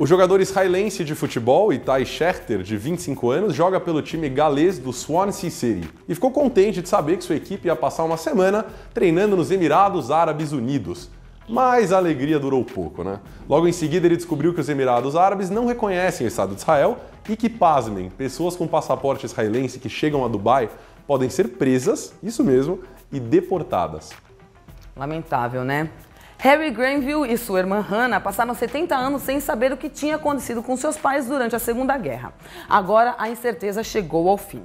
O jogador israelense de futebol, Itai Schechter, de 25 anos, joga pelo time galês do Swansea City e ficou contente de saber que sua equipe ia passar uma semana treinando nos Emirados Árabes Unidos. Mas a alegria durou pouco, né? Logo em seguida ele descobriu que os Emirados Árabes não reconhecem o Estado de Israel e que, pasmem, pessoas com passaporte israelense que chegam a Dubai podem ser presas, isso mesmo, e deportadas. Lamentável, né? Harry Granville e sua irmã Hannah passaram 70 anos sem saber o que tinha acontecido com seus pais durante a Segunda Guerra. Agora a incerteza chegou ao fim.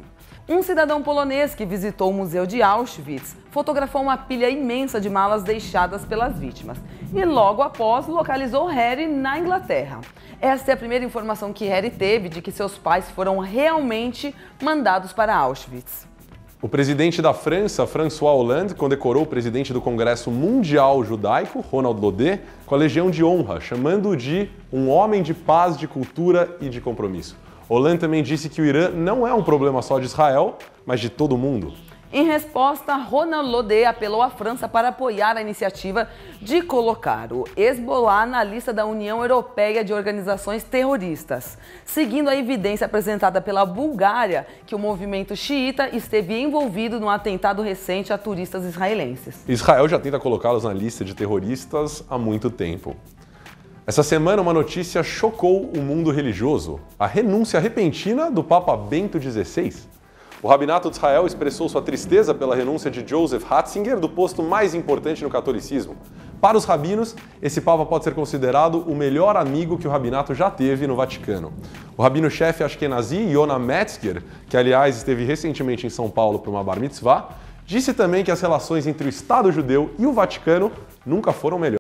Um cidadão polonês que visitou o Museu de Auschwitz fotografou uma pilha imensa de malas deixadas pelas vítimas e logo após localizou Harry na Inglaterra. Esta é a primeira informação que Harry teve de que seus pais foram realmente mandados para Auschwitz. O presidente da França, François Hollande, condecorou o presidente do Congresso Mundial Judaico, Ronald Laudet, com a Legião de Honra, chamando-o de um homem de paz, de cultura e de compromisso. Hollande também disse que o Irã não é um problema só de Israel, mas de todo mundo. Em resposta, Ronald Lodé apelou à França para apoiar a iniciativa de colocar o Hezbollah na lista da União Europeia de Organizações Terroristas, seguindo a evidência apresentada pela Bulgária que o movimento xiita esteve envolvido no atentado recente a turistas israelenses. Israel já tenta colocá-los na lista de terroristas há muito tempo. Essa semana, uma notícia chocou o mundo religioso: a renúncia repentina do Papa Bento XVI. O Rabinato de Israel expressou sua tristeza pela renúncia de Joseph Ratzinger do posto mais importante no catolicismo. Para os rabinos, esse Papa pode ser considerado o melhor amigo que o rabinato já teve no Vaticano. O rabino-chefe Ashkenazi, Yona Metzger, que aliás esteve recentemente em São Paulo para uma bar mitzvah, disse também que as relações entre o Estado judeu e o Vaticano nunca foram melhores.